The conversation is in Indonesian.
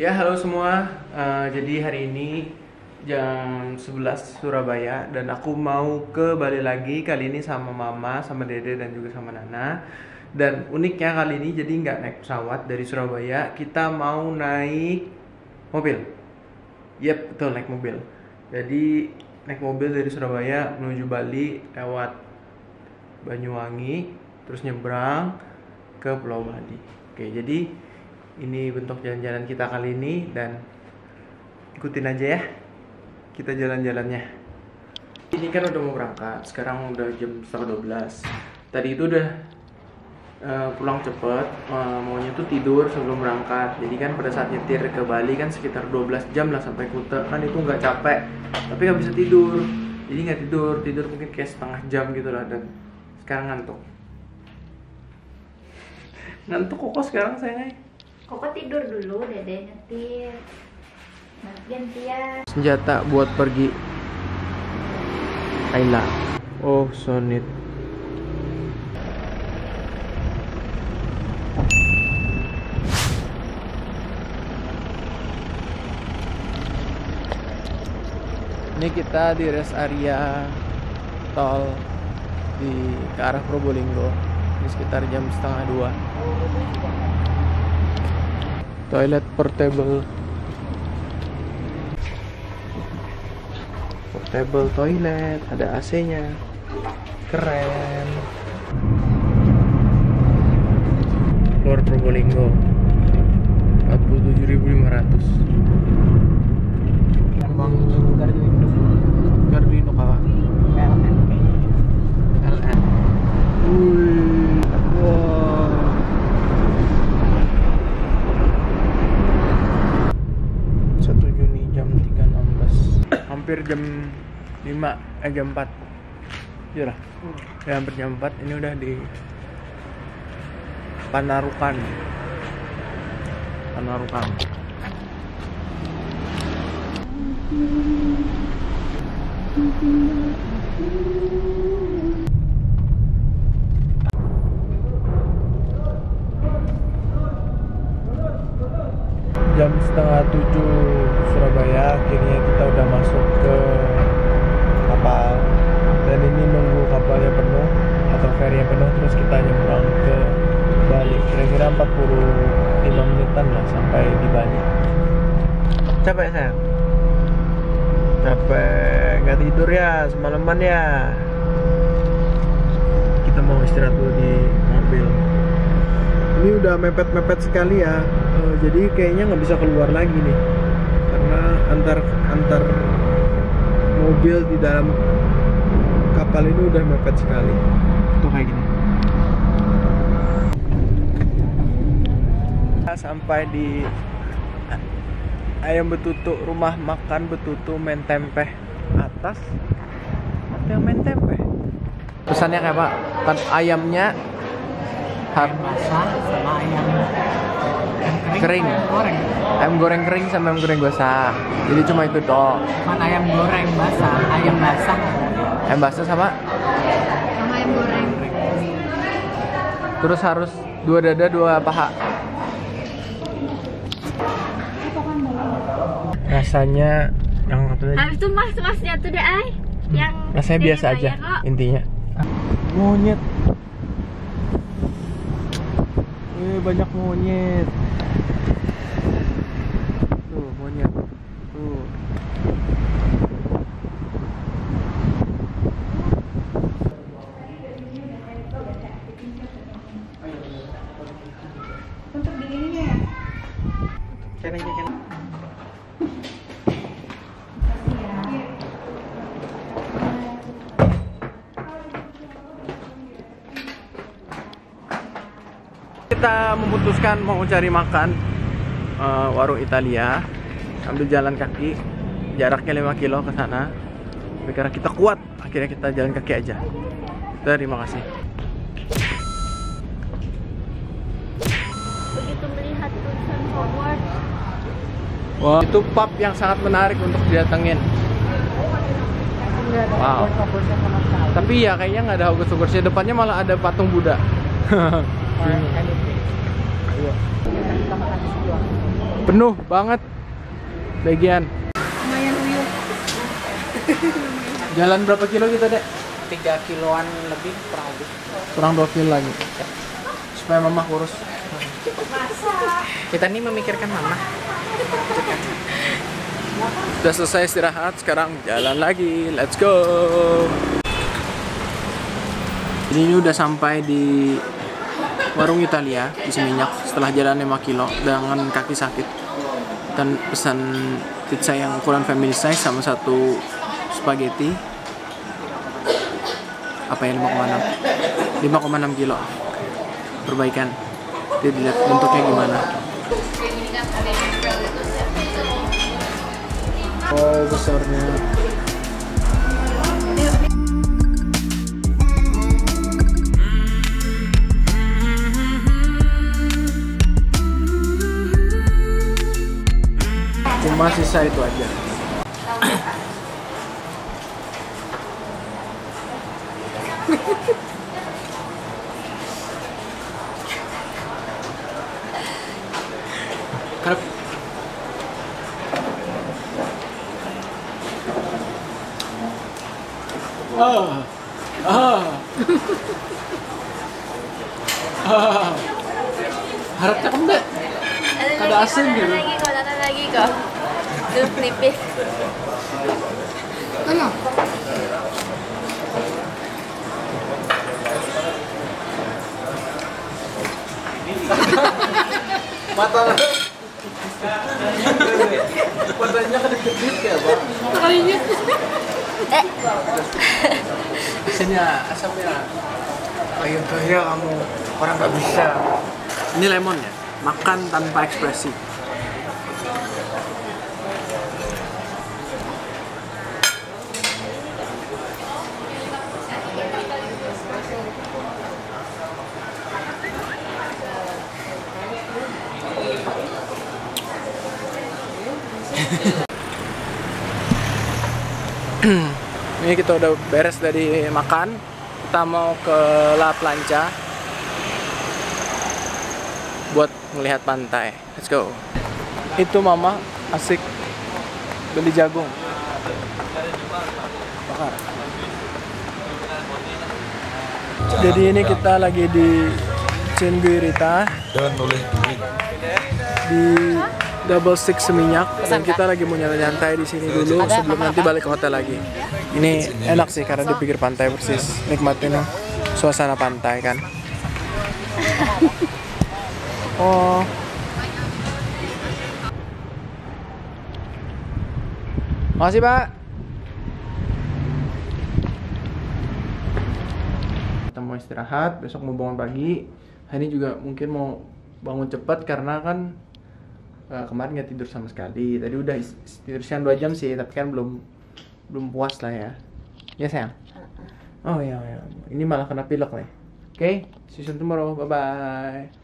Ya halo semua, Eh, jadi hari ini jam 11 Surabaya dan aku mau ke Bali lagi kali ini sama mama, sama dede dan juga sama Nana. Dan uniknya kali ini jadi nggak naik pesawat dari Surabaya kita mau naik mobil. Yep, betul naik mobil. Jadi naik mobil dari Surabaya menuju Bali lewat Banyuwangi terus nyebrang ke Pulau Bali. Oke jadi ini bentuk jalan-jalan kita kali ini dan ikutin aja ya. Kita jalan-jalannya. Ini kan udah mau berangkat. Sekarang udah jam setengah 12 tadi itu udah eh, pulang cepet. Eh, maunya tuh tidur sebelum berangkat. Jadi kan pada saat nyetir ke Bali kan sekitar 12 jam lah sampai Kuta. Kan itu nggak capek tapi nggak bisa tidur. Jadi nggak tidur. Tidur mungkin kayak setengah jam gitu lah dan sekarang ngantuk. Ngantuk kok sekarang sayangnya Koko tidur dulu, dede nyetir. Nanti gantian. senjata buat pergi. Ayla. Oh sonit. Ini kita di rest area tol di ke arah Probolinggo. Ini sekitar jam setengah dua toilet portable. Portable toilet ada AC nya keren. Luar Probolinggo. 47.500 Bang Gardu Induk Gardu Hampir jam 5 eh jam 4 Iya lah. Ya hampir jam 4 ini udah di Panarukan. Panarukan jam setengah tujuh Surabaya akhirnya kita udah masuk ke kapal. Dan ini nunggu kapalnya penuh atau ferry penuh terus kita nyebrang ke Bali. Kira-kira 45 menitan lah sampai di Bali. Capek sayang? Capek. Nggak tidur ya? Semalaman ya? Kita mau istirahat dulu di mobil ini udah mepet-mepet sekali ya. Eh, jadi kayaknya nggak bisa keluar lagi nih. Karena antar antar mobil di dalam kapal ini udah mepet sekali. Tuh kayak gini. Kita sampai di ayam betutu rumah makan betutu mentempeh atas ada mentempeh pesannya kayak apa? Kan ayamnya har- basah sama ayam ayam Kering. ayam goreng. Ayam goreng kering sama ayam goreng basah. Jadi cuma itu toh ayam goreng basah. Ayam basah. Ayam basah sama? Sama ayam goreng. terus harus dua dada dua paha. Rasanya yang apa tadi? Habis itu mas-masnya tuh deh, ay. Yang rasanya biasa aja kok. intinya. Monyet eh banyak monyet Kita memutuskan mau cari makan eh, warung Italia sambil jalan kaki jaraknya 5 kilo ke sana. Tapi karena kita kuat, akhirnya kita jalan kaki aja. Terima kasih. Begitu melihat tulisan forward, Wah, itu pub yang sangat menarik untuk didatengin. Wow. Tapi ya kayaknya nggak ada hokus-pokusnya. Depannya malah ada patung Buddha. Iya. Kita makan Penuh banget. Bagian. Lumayan uyuh. Jalan berapa kilo kita, Dek? 3 kiloan lebih kurang lebih. Kurang 2 kilo lagi. Supaya mama kurus. Kita nih memikirkan mama. Udah selesai istirahat, sekarang jalan lagi. Let's go. Jadi ini udah sampai di warung Italia di Seminyak setelah jalan 5 kilo dengan kaki sakit. Dan pesan pizza yang ukuran family size sama satu spaghetti. Apa ya 5,6 5,6 kilo. Perbaikan. Dia dilihat bentuknya gimana. Oh besarnya cuma sisa itu aja Karep. Ah. Ah. Ah. Harap cakep deh. Ada asin gitu. lagi kok, lagi kok. Tuh nipis. Mata Matanya kedip-kedip ya, Pak. Eh, Sini ya, asam merah. Ayo ya kamu orang nggak bisa. Ini lemon ya, makan tanpa ekspresi. Ini kita udah beres dari makan. Kita mau ke La Plancha buat melihat pantai. Let's go. Itu mama asik beli jagung. Bakar. Jadi ini kita lagi di Cengguirita dan oleh di Double Six Seminyak dan kita lagi mau nyantai di sini dulu sebelum nanti balik ke hotel lagi. Ini enak sih karena di pinggir pantai persis. Nikmatin suasana pantai kan. oh. Makasih, Pak. Kita mau istirahat, besok mau bangun pagi. Hari ini juga mungkin mau bangun cepat karena kan eh, kemarin nggak tidur sama sekali. Tadi udah tidur siang 2 jam sih, tapi kan belum belum puas lah ya. Ya sayang. Oh ya, ya. Ini malah kena pilek nih. Oke, see you tomorrow. Bye bye.